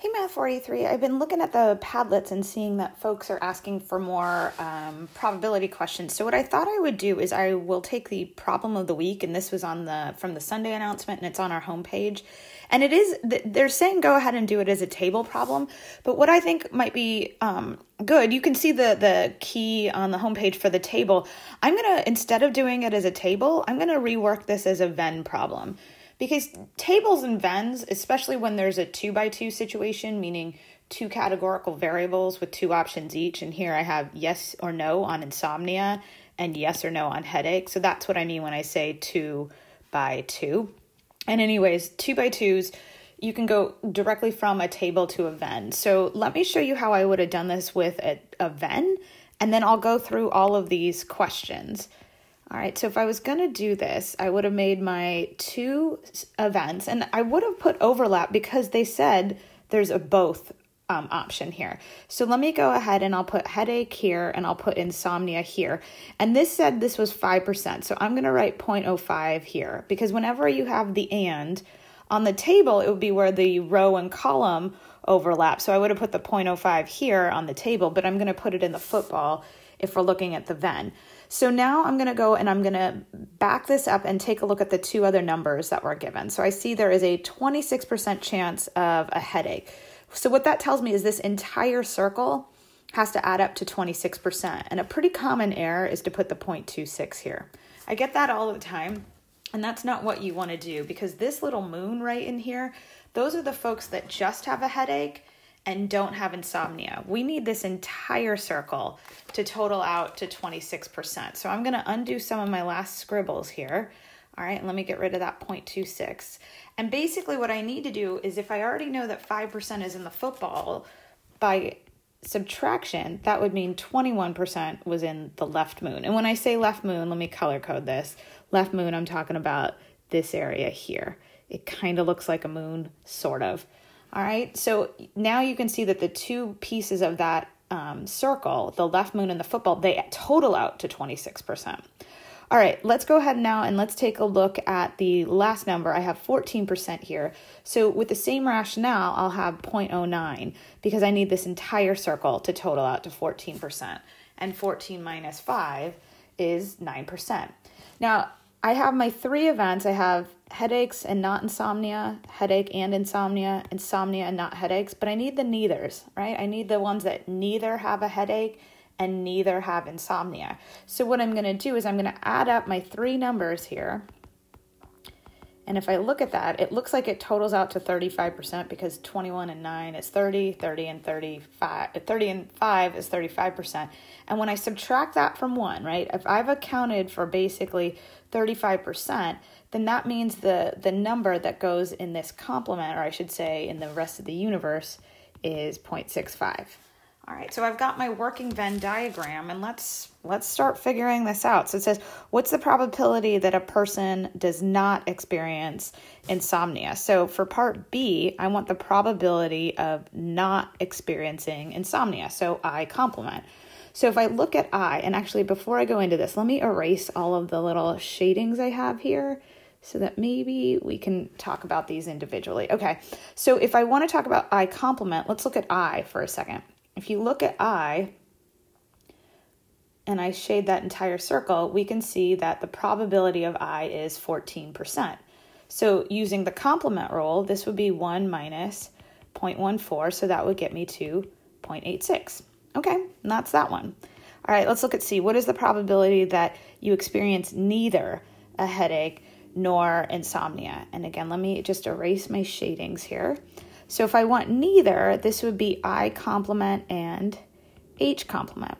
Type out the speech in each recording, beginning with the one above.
Hey, Math 43. I've been looking at the Padlets and seeing that folks are asking for more um, probability questions. So what I thought I would do is I will take the problem of the week, and this was on the from the Sunday announcement, and it's on our homepage. And it is they're saying go ahead and do it as a table problem, but what I think might be um, good, you can see the the key on the homepage for the table. I'm gonna instead of doing it as a table, I'm gonna rework this as a Venn problem because tables and Venns, especially when there's a two by two situation, meaning two categorical variables with two options each, and here I have yes or no on insomnia and yes or no on headache. So that's what I mean when I say two by two. And, anyways, two by twos, you can go directly from a table to a Venn. So let me show you how I would have done this with a, a Venn, and then I'll go through all of these questions. All right, so if I was gonna do this, I would have made my two events and I would have put overlap because they said there's a both um, option here. So let me go ahead and I'll put headache here and I'll put insomnia here. And this said this was 5%. So I'm gonna write 0.05 here because whenever you have the and, on the table, it would be where the row and column overlap. So I would have put the 0.05 here on the table, but I'm going to put it in the football if we're looking at the Venn. So now I'm going to go and I'm going to back this up and take a look at the two other numbers that were given. So I see there is a 26% chance of a headache. So what that tells me is this entire circle has to add up to 26%. And a pretty common error is to put the 0.26 here. I get that all the time. And that's not what you want to do because this little moon right in here, those are the folks that just have a headache and don't have insomnia. We need this entire circle to total out to 26%. So I'm going to undo some of my last scribbles here. All right, let me get rid of that 0.26. And basically what I need to do is if I already know that 5% is in the football, by subtraction, that would mean 21% was in the left moon. And when I say left moon, let me color code this. Left moon, I'm talking about this area here. It kind of looks like a moon, sort of. All right, so now you can see that the two pieces of that um, circle, the left moon and the football, they total out to 26%. All right, let's go ahead now and let's take a look at the last number. I have 14% here. So with the same rationale, I'll have 0.09 because I need this entire circle to total out to 14%. And 14 minus 5 is 9%. Now, I have my three events. I have headaches and not insomnia, headache and insomnia, insomnia and not headaches, but I need the neithers, right? I need the ones that neither have a headache and neither have insomnia. So what I'm going to do is I'm going to add up my three numbers here. And if I look at that, it looks like it totals out to 35% because 21 and 9 is 30, 30 and 35, 30 and 5 is 35%. And when I subtract that from 1, right, if I've accounted for basically 35%, then that means the, the number that goes in this complement, or I should say in the rest of the universe, is 0.65. All right, so I've got my working Venn diagram and let's let's start figuring this out. So it says, what's the probability that a person does not experience insomnia? So for part B, I want the probability of not experiencing insomnia. So I complement. So if I look at I, and actually before I go into this, let me erase all of the little shadings I have here so that maybe we can talk about these individually. Okay, so if I want to talk about I complement, let's look at I for a second. If you look at I, and I shade that entire circle, we can see that the probability of I is 14%. So using the complement rule, this would be 1 minus 0.14, so that would get me to 0.86. Okay, and that's that one. All right, let's look at C. What is the probability that you experience neither a headache nor insomnia? And again, let me just erase my shadings here. So if I want neither, this would be I complement and H complement.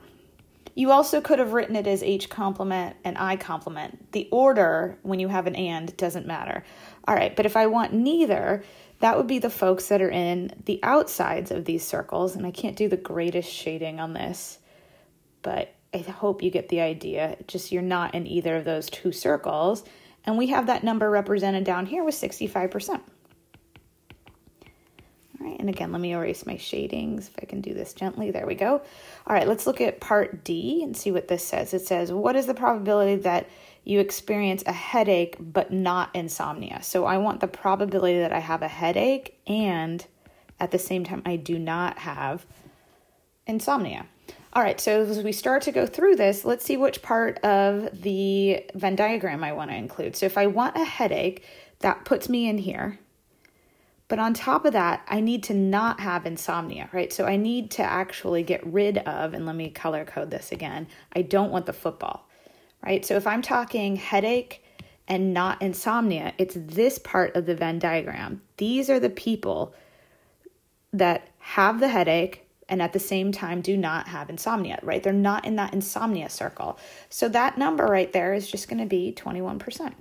You also could have written it as H complement and I complement. The order when you have an and doesn't matter. All right, but if I want neither, that would be the folks that are in the outsides of these circles. And I can't do the greatest shading on this, but I hope you get the idea. Just you're not in either of those two circles. And we have that number represented down here with 65%. All right, and again, let me erase my shadings if I can do this gently. There we go. All right, let's look at part D and see what this says. It says, what is the probability that you experience a headache but not insomnia? So I want the probability that I have a headache and At the same time, I do not have insomnia. All right, so as we start to go through this, let's see which part of the Venn diagram I want to include. So if I want a headache, that puts me in here. But on top of that, I need to not have insomnia, right? So I need to actually get rid of, and let me color code this again. I don't want the football, right? So if I'm talking headache and not insomnia, it's this part of the Venn diagram. These are the people that have the headache and at the same time do not have insomnia, right? They're not in that insomnia circle. So that number right there is just going to be 21%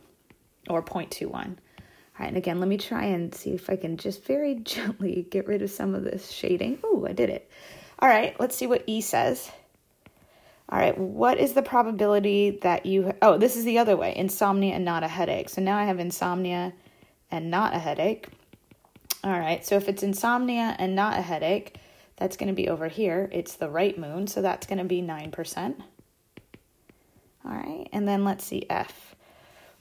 or 0.21. All right, and again, let me try and see if I can just very gently get rid of some of this shading. Oh, I did it. All right, let's see what E says. All right, what is the probability that you, oh, this is the other way, insomnia and not a headache. So now I have insomnia and not a headache. All right, so if it's insomnia and not a headache, that's going to be over here. It's the right moon, so that's going to be 9%. All right, and then let's see F.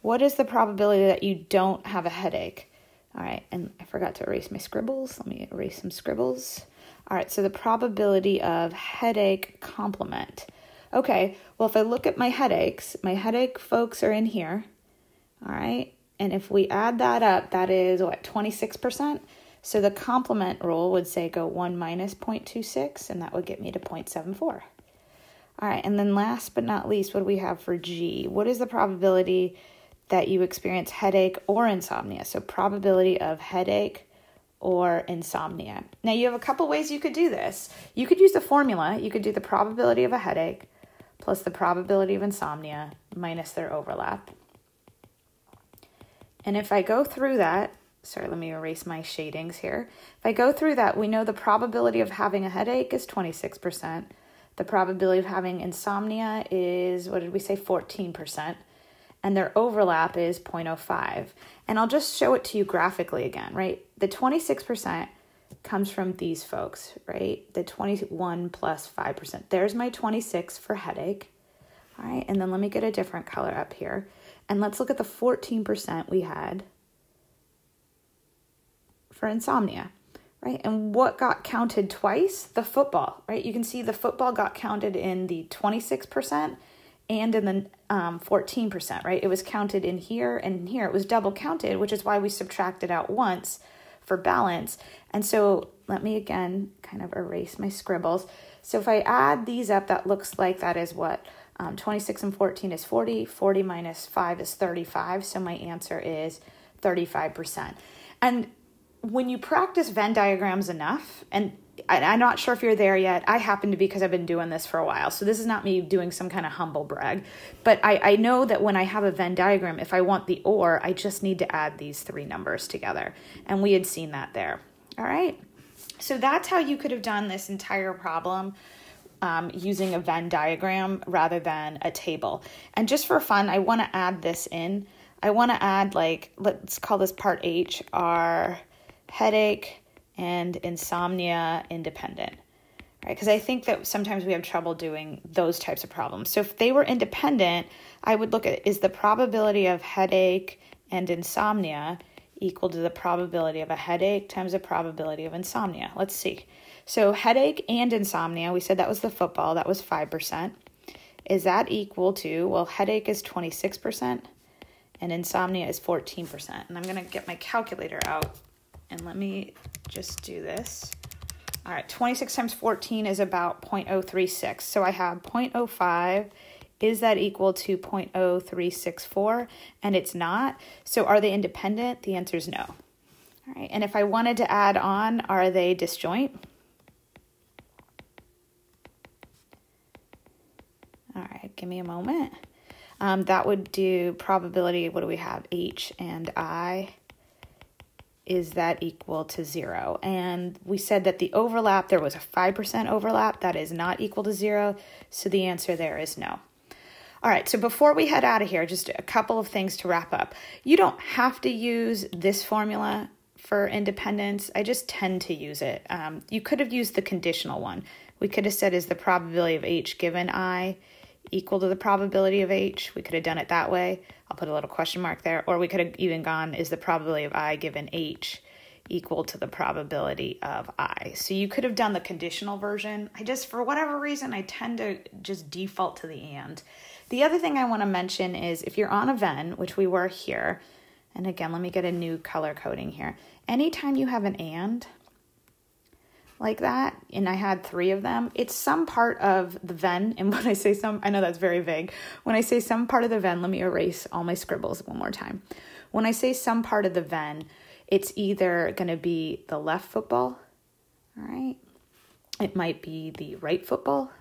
What is the probability that you don't have a headache? All right, and I forgot to erase my scribbles. Let me erase some scribbles. All right, so the probability of headache complement. Okay, well, if I look at my headaches, my headache folks are in here. All right, and if we add that up, that is what, 26%? So the complement rule would say go 1 minus 0.26, and that would get me to 0.74. All right, and then last but not least, what do we have for G? What is the probability that you experience headache or insomnia. So, probability of headache or insomnia. Now, you have a couple ways you could do this. You could use the formula, you could do the probability of a headache plus the probability of insomnia minus their overlap. And if I go through that, sorry, let me erase my shadings here. If I go through that, we know the probability of having a headache is 26%. The probability of having insomnia is, what did we say, 14% and their overlap is 0.05. And I'll just show it to you graphically again, right? The 26% comes from these folks, right? The 21 plus 5%. There's my 26 for headache. All right, and then let me get a different color up here. And let's look at the 14% we had for insomnia, right? And what got counted twice? The football, right? You can see the football got counted in the 26% and in the um, 14%, right? It was counted in here and here. It was double counted, which is why we subtracted out once for balance. And so let me again kind of erase my scribbles. So if I add these up, that looks like that is what? Um, 26 and 14 is 40. 40 minus 5 is 35. So my answer is 35%. And when you practice Venn diagrams enough, and I'm not sure if you're there yet. I happen to be because I've been doing this for a while. So this is not me doing some kind of humble brag. But I, I know that when I have a Venn diagram, if I want the or, I just need to add these three numbers together. And we had seen that there. All right. So that's how you could have done this entire problem um, using a Venn diagram rather than a table. And just for fun, I want to add this in. I want to add like, let's call this part H, our headache, and insomnia independent right? Because i think that sometimes we have trouble doing those types of problems. So if they were independent i would look at is the probability of headache and insomnia equal to the probability of a headache times the probability of insomnia? Let's see. So headache and insomnia we said that was the football that was 5% is that equal to well headache is 26% and insomnia is 14% and i'm going to get my calculator out and let me just do this. All right, 26 times 14 is about 0.036. So I have 0.05. Is that equal to 0.0364? And it's not. So are they independent? The answer is no. All right, and if I wanted to add on, are they disjoint? All right, give me a moment. Um, that would do probability, what do we have? H and I is that equal to zero? And we said that the overlap, there was a 5% overlap, that is not equal to zero. So the answer there is no. All right, so before we head out of here, just a couple of things to wrap up. You don't have to use this formula for independence. I just tend to use it. Um, you could have used the conditional one. We could have said, is the probability of H given I equal to the probability of H? We could have done it that way. I'll put a little question mark there. Or we could have even gone, is the probability of I given H equal to the probability of I. So you could have done the conditional version. I just, for whatever reason, I tend to just default to the and. The other thing I want to mention is if you're on a Venn, which we were here, and again, let me get a new color coding here. Anytime you have an and like that, and I had three of them, it's some part of the Venn, And when I say some, I know that's very vague. When I say some part of the Venn, let me erase all my scribbles one more time. When I say some part of the Venn, it's either going to be the left football, all right? It might be the right football.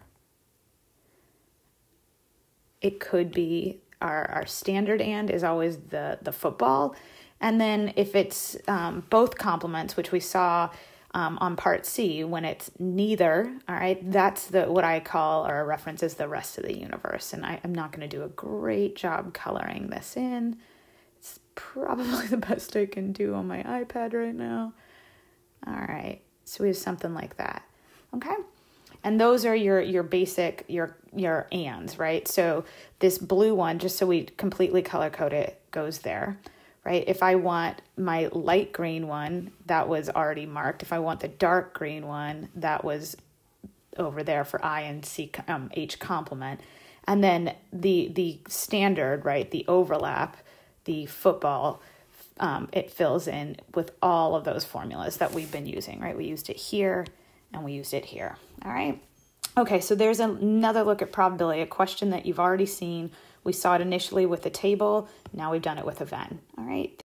It could be our, our standard and is always the, the football. And then if it's um, both complements, which we saw um, on part C, when it's neither, all right, that's the what I call or reference as the rest of the universe. And I, I'm not going to do a great job coloring this in. It's probably the best I can do on my iPad right now. All right, so we have something like that. Okay and those are your your basic your your ands right so this blue one just so we completely color code it goes there right if i want my light green one that was already marked if i want the dark green one that was over there for i and c um, h complement and then the the standard right the overlap the football um, it fills in with all of those formulas that we've been using right we used it here and we used it here. All right. Okay, so there's another look at probability, a question that you've already seen. We saw it initially with a table, now we've done it with a Venn. All right.